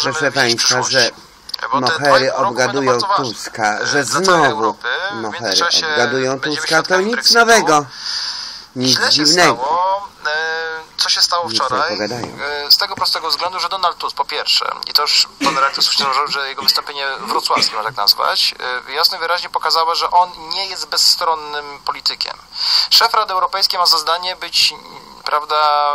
Proszę Państwa, że Mohery obgadują. Tuska, E, że całej znowu Mohery obgadują Tuska, to nic nowego. Nic dziwnego. e, co się stało wczoraj, e, z tego prostego względu, że Donald Tusk po pierwsze, i to już pan redaktor uważał, że jego wystąpienie wrocławskie, można tak nazwać, e, jasno i wyraźnie pokazało, że on nie jest bezstronnym politykiem. Szef Rady Europejskiej ma za zadanie być, prawda,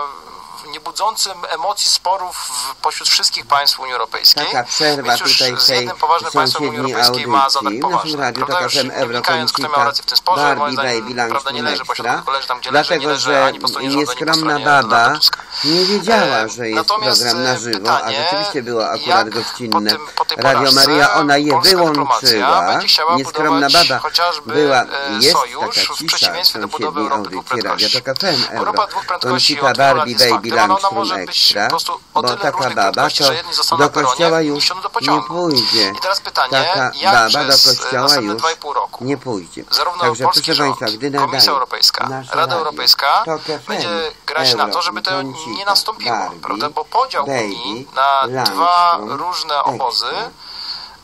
niebudzącym emocji, sporów w, pośród wszystkich państw Unii Europejskiej. Taka przerwa Więc już tutaj w z tej jednym poważnym państwem Unii sąsiedniej Europejskiej ma audycji. W naszym poważne. radiu Prawda? Już FM nie wnikając, kto miał Eurokoncita rację w tym sporze, moim Barbie zdaniem, Baby prawda, nie leży po Extra. środku, leży tam, gdzie leży, nie Dlatego, leży że ani po stronie rządu, ani po nieskromna stronie baba nie wiedziała, E, że jest program na e, żywo, a rzeczywiście było akurat gościnne. po tym- po tej Radio Maria, ona je wyłączyła. Nieskromna baba była, e, jest sojusz taka w cisza budowy sąsiedniej audycji Radio prędkości. Tok FM Euro. Koncita Barbie Baby faktem, ale ona Langstrom może być Extra, po prostu o bo taka różnych baba to do kościoła już nie pójdzie. I teraz pytanie, Taka baba do kościoła już nie pójdzie. zarówno Także proszę Państwa, gdy nadaje Komisja Europejska, Rada radio, Europejska będzie grać na to, żeby to nie nastąpiło, Barbie, prawda? Bo podział Unii na dwa różne obozy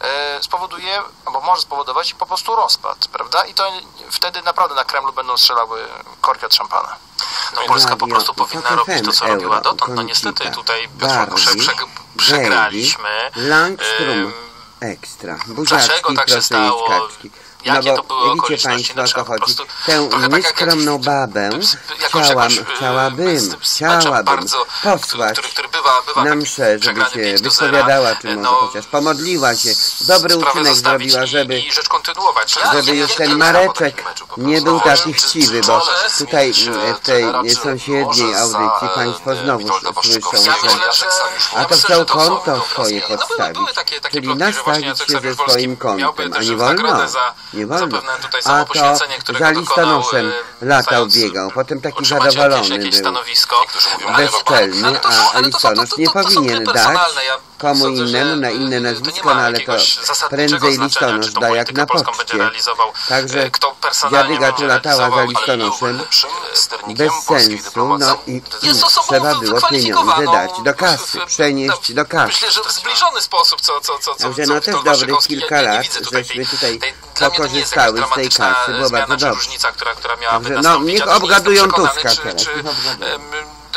e, spowoduje, albo może spowodować po prostu rozpad, prawda? I to wtedy naprawdę na Kremlu będą strzelały korki od szampana. No Polska po prostu powinna Tok robić to, co robiła dotąd. No niestety tutaj Barbie, prze, prze, przegraliśmy. Ym, Ekstra. Dlaczego tak się stało? Skaczki. Jakie no bo to były widzicie? Państwo o No, co chodzi. Tę nieskromną babę chciałam, e, chciałabym, chciałabym posłać na mszę, żeby się 5 do 0. wyspowiadała, czy może No, chociaż pomodliła się. Dobry uczynek zrobiła, żeby żeby już ten Mareczek nie był No, taki chciwy, bo tutaj mm, e, w tej sąsiedniej audycji e, Państwo znowu słyszą, że a to chciał konto swoje. No podstawić. Czyli nastawić się ze swoim kontem, a nie w wolno. Nie wolno. tutaj A to którego za listonoszem e, latał, biegał. Potem taki zadowolony był. bezczelny, a są- listonosz to- nie powinien dać komu sądzę, innemu na y, inne nazwisko, no ale to prędzej listonosz da jak na poczcie. Także y, dziadyga tu latała za listonoszem sternikiem bez sensu, no i trzeba było pieniądze dać do kasy, przenieść do kasy. Myślę, że w zbliżony sposób, co, co, co, co, Także no też dobrych kilka lat, żeśmy tutaj pokorzystały z tej kasy, było zmiana bardzo dobrze. różnica, która, która miałaby Także no, niech obgadują Tuska teraz, czy,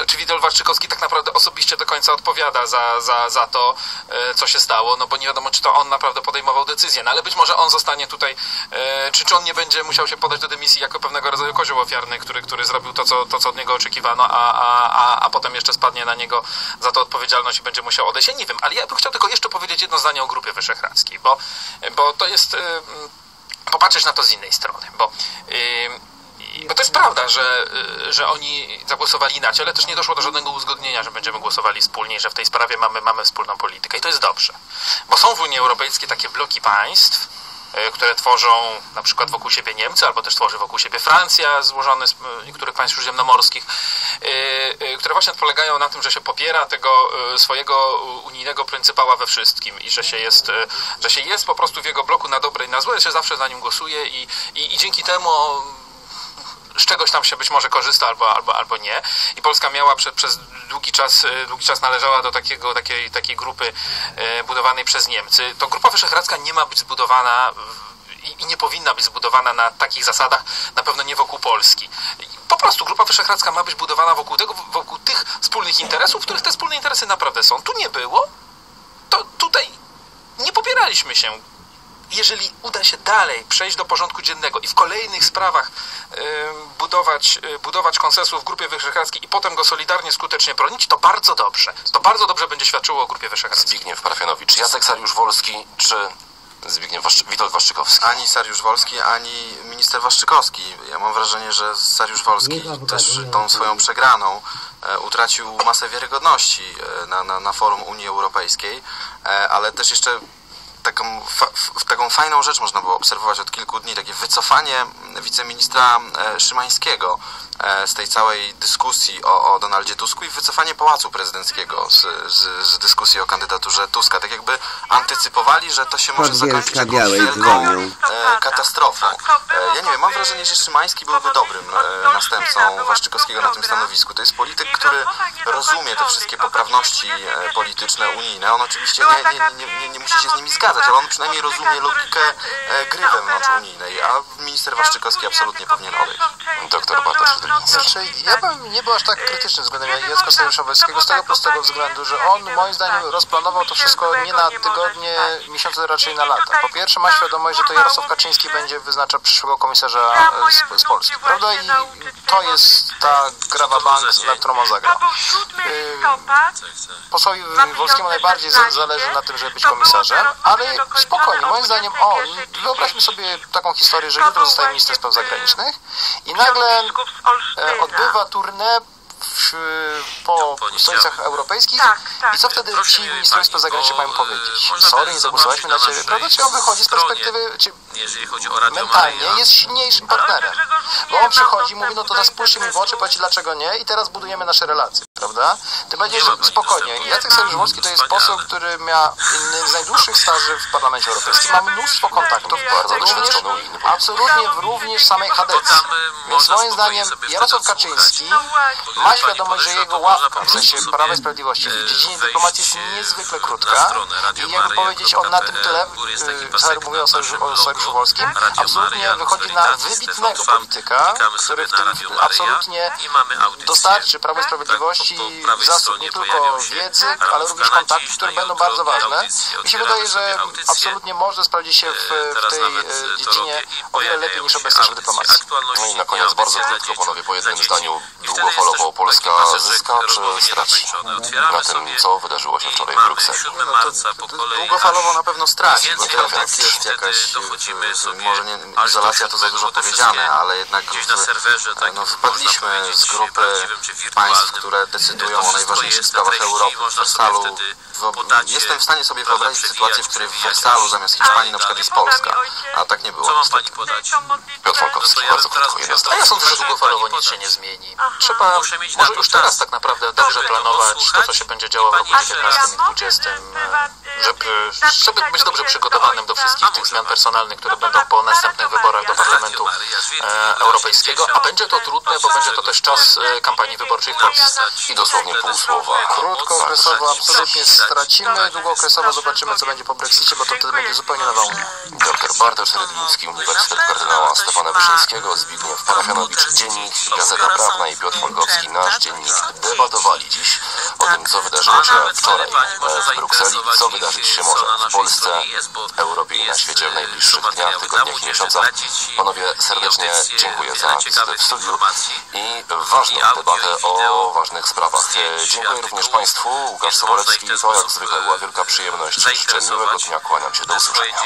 czy Witold Waszczykowski tak naprawdę osobiście do końca odpowiada za, za, za to, e, co się stało, no bo nie wiadomo, czy to on naprawdę podejmował decyzję, no ale być może on zostanie tutaj, e, czy, czy on nie będzie musiał się podać do dymisji jako pewnego rodzaju kozioł ofiarny, który, który zrobił to co, to, co od niego oczekiwano, a, a, a, a potem jeszcze spadnie na niego za to odpowiedzialność i będzie musiał odejść. Ja nie wiem, ale ja bym chciał tylko jeszcze powiedzieć jedno zdanie o Grupie Wyszehradzkiej, bo, bo to jest... e, popatrzeć na to z innej strony, bo, yy, bo to jest prawda, że, yy, że oni zagłosowali inaczej, ale też nie doszło do żadnego uzgodnienia, że będziemy głosowali wspólnie, że w tej sprawie mamy, mamy wspólną politykę. I to jest dobrze, bo są w Unii Europejskiej takie bloki państw, yy, które tworzą na przykład wokół siebie Niemcy, albo też tworzy wokół siebie Francja, złożone z yy, niektórych państw śródziemnomorskich, które właśnie polegają na tym, że się popiera tego swojego unijnego pryncypała we wszystkim i że się jest, że się jest po prostu w jego bloku na dobre i na złe, się zawsze za nim głosuje i, i, i dzięki temu z czegoś tam się być może korzysta albo, albo, albo nie. I Polska miała przez długi czas, e, długi czas należała do takiego, takiej, takiej grupy e, budowanej przez Niemcy. To Grupa Wyszehradzka nie ma być zbudowana w- i, nie powinna być zbudowana na takich zasadach, na pewno nie wokół Polski. Po prostu Grupa Wyszehradzka ma być budowana wokół tego, wokół tych wspólnych interesów, których te wspólne interesy naprawdę są. Tu nie było, to tutaj nie popieraliśmy się. Jeżeli uda się dalej przejść do porządku dziennego i w kolejnych sprawach y, budować, y, budować konsensus w Grupie Wyszehradzkiej i potem go solidarnie, skutecznie bronić, to bardzo dobrze. To bardzo dobrze będzie świadczyło o Grupie Wyszehradzkiej. Zbigniew Parfianowicz, Jacek Sariusz-Wolski czy Zbigniew Waszczy- Witold Waszczykowski? Ani Sariusz Wolski, ani minister Waszczykowski. Ja mam wrażenie, że Sariusz Wolski też tą swoją przegraną e, utracił masę wiarygodności e, na, na, na forum Unii Europejskiej, e, ale też jeszcze taką, fa, taką fajną rzecz można było obserwować od kilku dni, takie wycofanie wiceministra e, Szymańskiego z tej całej dyskusji o, o Donaldzie Tusku i wycofanie Pałacu Prezydenckiego z, z, z dyskusji o kandydaturze Tuska. Tak jakby antycypowali, że to się może zakończyć jakąś wielką e, katastrofą. E, ja nie wiem, mam wrażenie, że Szymański byłby dobrym e, następcą Waszczykowskiego na tym stanowisku. To jest polityk, który rozumie te wszystkie poprawności e, polityczne unijne. On oczywiście nie, nie, nie, nie, nie musi się z nimi zgadzać, ale on przynajmniej rozumie logikę e, gry wewnątrz unijnej, a minister Waszczykowski absolutnie powinien odejść. Doktor Bartosz. Znaczy, ja bym nie był aż tak krytyczny względem Jacka Stanisławskiego z tego prostego względu, że on moim zdaniem rozplanował to wszystko nie na tygodnie, miesiące, raczej na lata. Po pierwsze ma świadomość, że to Jarosław Kaczyński będzie wyznaczał przyszłego komisarza z, z Polski, prawda? I to jest ta grawa bank, na którą on zagrał. Posłowi Wolskiemu najbardziej za- zależy na tym, żeby być komisarzem, ale spokojnie, moim zdaniem on, wyobraźmy sobie taką historię, że jutro zostaje minister spraw zagranicznych i nagle e, odbywa tournée w, po stolicach europejskich Tak, tak. i co wtedy ci ministrowie spraw zagranicznych mają powiedzieć? Sorry, nie zagłosowaliśmy na ciebie, prawda? Czy on wychodzi z perspektywy, czy jeżeli chodzi o Radio mentalnie jest silniejszym partnerem. Bo on przychodzi i mówi, no to na spójrzcie mi w oczy, powiedzcie dlaczego nie i teraz budujemy nasze relacje, prawda? Ty będziesz spokojnie. Jacek Saryusz-Wolski to jest poseł, który ma jednym z najdłuższych staży w Parlamencie Europejskim. Ma mnóstwo kontaktów, Bardzo również, absolutnie w również samej kadencji. tam, y, Więc moim zdaniem Jarosław Kaczyński odsłuchać. ma świadomość, że jego ławka, w sensie Prawa i Sprawiedliwości. W e, dziedzinie dyplomacji jest e, niezwykle krótka. i jakby powiedzieć, on na tym y, pasek Sariusz mówił o Sojuszu o Sojuszu. Wolskim, Radio absolutnie wychodzi na wybitnego polityka, który w tym absolutnie dostarczy Prawo i Tak, Sprawiedliwości po prawej zasób nie tylko wiedzy, ale również kontaktów, które będą bardzo ważne. Mi się wydaje, że absolutnie może sprawdzić się w, E, w tej e, e, dziedzinie o wiele lepiej niż obecnie w dyplomacji. No i na koniec bardzo krótko, panowie, po jednym zdaniu. Długofalowo jest też Polska zyska czy straci? Na tym, co wydarzyło się wczoraj w Brukseli. 7 No to- marca po to kolei Długofalowo na pewno straci, bo teraz jest jakaś, e, sobie może nie, izolacja to za dużo powiedziane, ale jednak gdzieś na w- serwerze takim, no, z grupy państw, które decydują To o najważniejszych sprawach Europy w Wersalu. Jestem w stanie sobie wyobrazić sytuację, w której w Wersalu zamiast Hiszpanii na przykład jest Polska, a tak nie było. Co mam niestety. pani podać? Piotr No Falkowski, ja bardzo krótko. A ja sądzę, że długofalowo nic się nie zmieni. Trzeba może to już teraz tak naprawdę dobrze planować to, co się będzie działo w roku pani 19 i się- 20, e, żeby, żeby być dobrze przygotowanym do wszystkich tych zmian personalnych, które będą po następnych wyborach do Parlamentu e, Europejskiego, a będzie to trudne, bo będzie to też czas e, kampanii wyborczej w Polsce. I dosłownie pół słowa. Krótkookresowo absolutnie stracimy, długookresowo zobaczymy, co będzie po Brexicie, bo to wtedy będzie zupełnie nowa Unia. Dr Bartosz Rydliński, Uniwersytet Kardynała Stefana Wyszyńskiego, Zbigniew Parafianowicz, Dziennik, Gazeta Prawna i Piotr Folkowski, nasz dziennik, debatowali dziś o tym, co wydarzyło się wczoraj e, w Brukseli co wydarzyć się może w Polsce, Europie i na świecie w najbliższych dniach, tygodniach i miesiącach. Panowie, serdecznie dziękuję za wizytę w studiu i ważną debatę o ważnych sprawach. E, Dziękuję również Państwu. Łukasz Sobolewski, to jak zwykle była wielka przyjemność. Życzę miłego dnia, kłaniam się, do usłyszenia.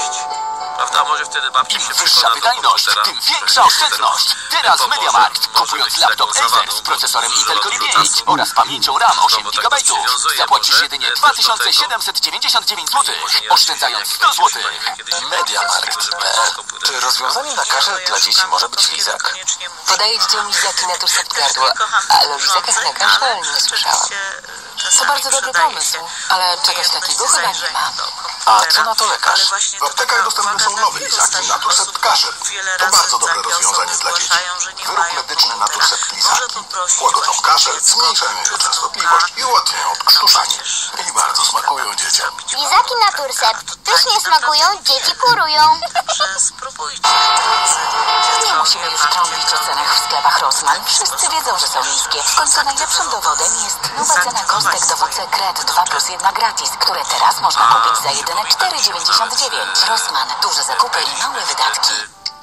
dzieci Prawda? Może wtedy babci Im wyższa wydajność, tym większa oszczędność. Teraz MediaMarkt, kupując laptop Acer z procesorem Intel Core dużo 5 czasu. oraz pamięcią RAM 8 bo tak GB, zapłacisz jedynie też do tego. 2799 zł, oszczędzając 100 zł. Mediamarkt.pl Czy rozwiązaniem na kaszel dla dzieci może być lizak? Podaję dzieciom lizaki na turcept gardła, ale o lizakach na kaszel nie słyszałam. To bardzo dobry pomysł, ale czegoś takiego chyba nie ma. A co na to lekarz? W aptekach dostępne są nowe lizaki Naturcept Kaszel. To bardzo dobre rozwiązanie dla dzieci. Wyrób medyczny Naturcept Lizaki. Łagodzą kaszel, zmniejszają jego częstotliwość i ułatwiają odkrztuszanie. I bardzo smakują dzieciom. Lizaki Naturcept. Pysznie smakują, dzieci kurują. Nie musimy już trąbić o cenach w sklepach Rossmann. Wszyscy wiedzą, że są niskie. W końcu najlepszym dowodem jest nowa cena kostek do WC Kret 2 plus 1 gratis, które teraz można kupić za jedyne 4,99. Rossmann. Duże zakupy i małe wydatki.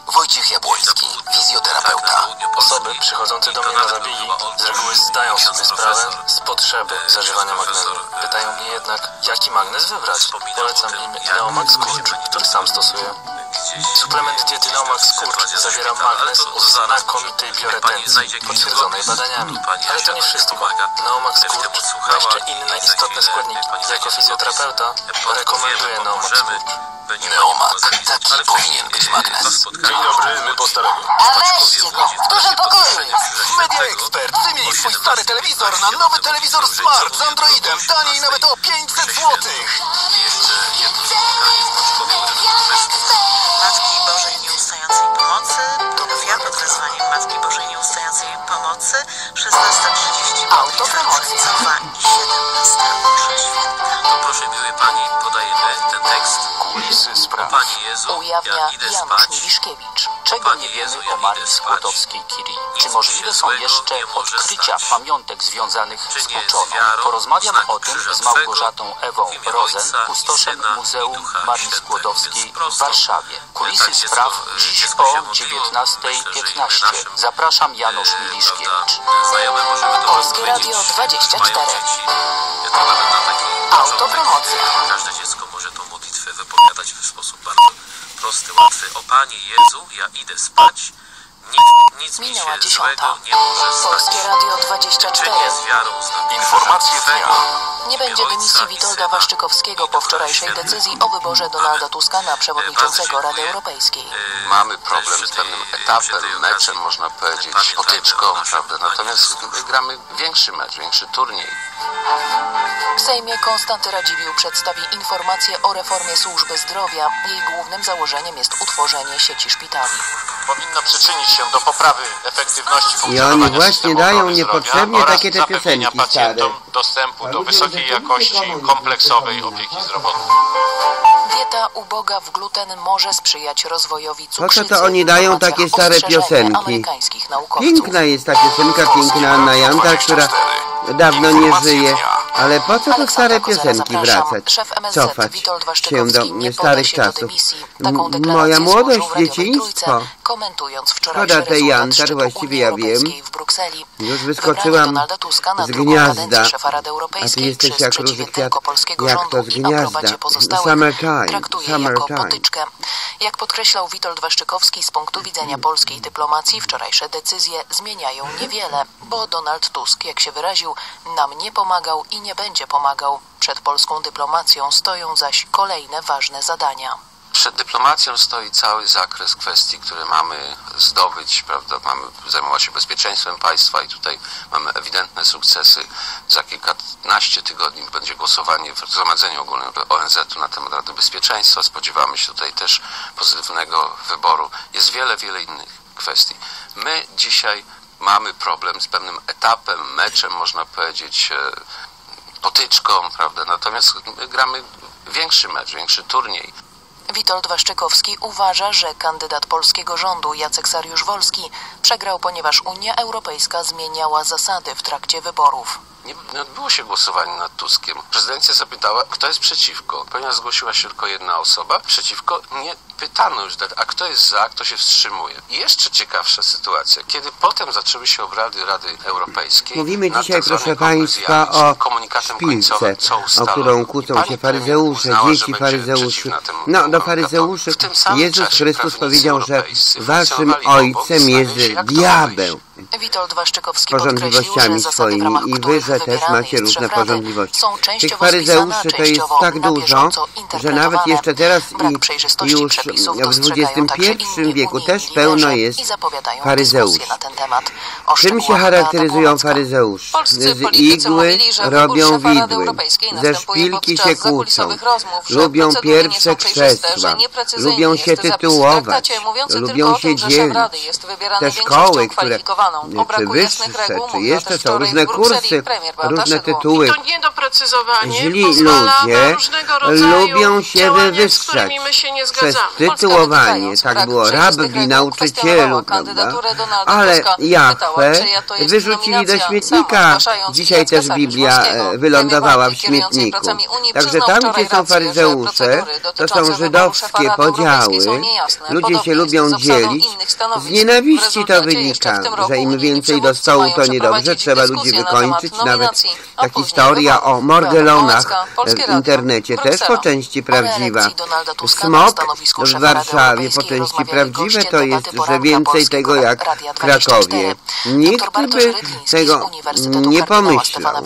Wojciech Jabłoński, fizjoterapeuta. Osoby przychodzące do mnie na zabiegi z reguły zdają sobie sprawę z potrzeby zażywania magnezu. Pytają mnie jednak, jaki magnez wybrać. Polecam im Neomax Skurcz, który sam stosuję. Suplement diety Neomax Skurcz zawiera magnez o znakomitej bioretencji, potwierdzonej badaniami. Ale to nie wszystko. Neomax Skurcz ma jeszcze inne istotne składniki. Jako fizjoterapeuta rekomenduję będzie Neomak. Taki powinien być e, magnes. Dzień dobry, my po staremu. A weźcie go, w dużym pokoju. Media Expert, wymień swój stary telewizor na nowy telewizor Smart z Androidem, taniej nawet o 500 zł. Jezu, Ujawnia ja Janusz spać. Miliszkiewicz. Czego Panie nie Jezu, wiemy ja o Marii. Skłodowskiej-Curie? Nic Czy możliwe są jeszcze odkrycia stać. pamiątek związanych z uczoną? Porozmawiam o tym z Małgorzatą Ewą i kustoszem Muzeum Marii. Skłodowskiej w. Warszawie. Kulisy spraw e, dziś o się modliło. Myślę, że i 19.15. naszym, Zapraszam Janusz e, Miliszkiewicz. to Polskie Radio 24. mają dzieci. To nawet na taki Autopromocja. Każde dziecko może tą modlitwę wypowiadać w sposób bardzo prosty, łatwy. O Panie Jezu, ja idę spać. Nic, nic mi się dziesiąta. złego nie może stać. Polskie Radio Czy 24. nie z wiarą znaku Informacje dnia. Nie będzie dymisji i Witolda Waszczykowskiego i po wczorajszej decyzji o wyborze Donalda Tuska na przewodniczącego Rady. Europejskiej. Mamy problem z pewnym etapem, meczem, można powiedzieć, potyczką, prawda? Natomiast gramy większy mecz, większy turniej. W Sejmie Konstanty Radziwiłł przedstawi informację o reformie służby zdrowia. Jej głównym założeniem jest utworzenie sieci szpitali. powinno przyczynić się do poprawy efektywności I funkcjonowania oni właśnie dają niepotrzebnie takie te piosenki stare. pacjentom dostępu do wysokiej jakości kompleksowej opieki zdrowotnej. Dieta uboga w gluten może sprzyjać rozwojowi Po co cukrzycy. to oni dają takie stare piosenki? Piękna jest ta piosenka, piękna Anna Janta, która dawno nie żyje. Ale po co to stare piosenki wracać? Cofać się do starych czasów. M- Moja młodość, dzieciństwo. Komentując wczorajszy Szkoda tej Jantar, właściwie ja wiem. Europejskiej w Brukseli. Już wyskoczyłam Donalda Tuska na z gniazda. kadencję szefa Rady A ty jesteś jak róży kwiat, jak rządu to z i gniazda. pozostałych Summertime, summertime. potyczkę. Jak podkreślał Witold Waszczykowski, z punktu widzenia polskiej dyplomacji wczorajsze decyzje zmieniają niewiele, bo Donald Tusk, jak się wyraził, nam nie pomagał i nie będzie pomagał. Przed polską dyplomacją stoją zaś kolejne ważne zadania. Przed dyplomacją stoi cały zakres kwestii, które mamy zdobyć, prawda? Mamy zajmować się bezpieczeństwem państwa i tutaj mamy ewidentne sukcesy. Za kilkanaście tygodni będzie głosowanie w Zgromadzeniu Ogólnym ONZ-u na temat Rady Bezpieczeństwa. Spodziewamy się tutaj też pozytywnego wyboru. Jest wiele, wiele innych kwestii. My dzisiaj mamy problem z pewnym etapem, meczem, można powiedzieć, e, potyczką, prawda? Natomiast my gramy większy mecz, większy turniej. Witold Waszczykowski uważa, że kandydat polskiego rządu Jacek Sariusz-Wolski przegrał, ponieważ Unia Europejska zmieniała zasady w trakcie wyborów. Nie, nie odbyło się głosowanie nad Tuskiem. Prezydencja zapytała, kto jest przeciwko. Ponieważ zgłosiła się tylko jedna osoba, przeciwko nie pytano już, a kto jest za, kto się wstrzymuje. I jeszcze ciekawsza sytuacja, kiedy potem zaczęły się obrady Rady Europejskiej. Mówimy dzisiaj, tak proszę Państwa, o szpilce, o którą kłócą się faryzeusze, dzieci faryzeuszy. No, do faryzeuszy Jezus Chrystus powiedział, że waszym ojcem jest diabeł. Witold Waszczykowski porządliwościami swoimi i wy, że też macie różne porządliwości. Tych faryzeuszy to jest tak dużo, że nawet jeszcze teraz i już w XXI wieku też pełno jest faryzeuszy. Czym się charakteryzują faryzeusze? Z igły robią widły, ze szpilki się kłócą, lubią pierwsze krzesła, lubią się tytułować, lubią się dzielić. Te szkoły, które O czy braku jasnych wyższe, reguł czy jeszcze są różne kursy, różne tytuły. To niedoprecyzowanie Źli ludzie lubią się wywyższać się nie przez tytułowanie, tak było, rabbi, nauczycielu, prawda? Ale jest wyrzucili do śmietnika. Dzisiaj też Biblia e, wylądowała w śmietniku. Także tam, gdzie są że faryzeusze, to są żydowskie podziały. Ludzie się lubią dzielić. Z nienawiści to wynika, roku że im więcej do stołu, to niedobrze. Trzeba ludzi wykończyć. Nawet ta historia o wyborów. Morgelonach Polska, Polskie w internecie też po części prawdziwa. stanowisku w Warszawie po części prawdziwe to jest, że więcej tego jak w 24. Krakowie. Nikt by tego nie pomyślał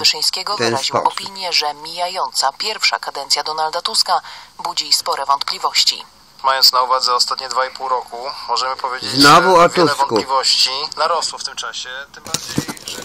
ten sposób. opinię, że mijająca pierwsza kadencja Donalda Tuska budzi spore wątpliwości. Mając na uwadze ostatnie 2,5 roku, możemy powiedzieć, Znowu że wiele wątpliwości narosło w tym czasie, tym bardziej, że